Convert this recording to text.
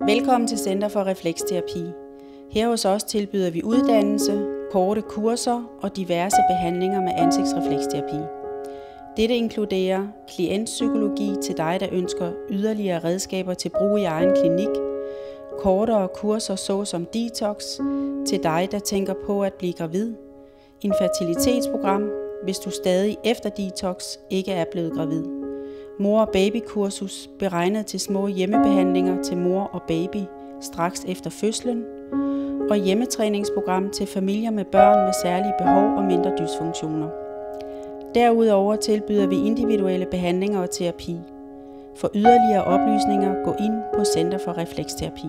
Velkommen til Center for Refleksterapi. Her hos os tilbyder vi uddannelse, korte kurser og diverse behandlinger med ansigtsrefleksterapi. Dette inkluderer klientpsykologi til dig, der ønsker yderligere redskaber til brug i egen klinik, kortere kurser såsom detox til dig, der tænker på at blive gravid, infertilitetsprogram, hvis du stadig efter detox ikke er blevet gravid, mor- og babykursus beregnet til små hjemmebehandlinger til mor og baby straks efter fødslen, og hjemmetræningsprogram til familier med børn med særlige behov og mindre dysfunktioner. Derudover tilbyder vi individuelle behandlinger og terapi. For yderligere oplysninger gå ind på Center for Refleksterapi.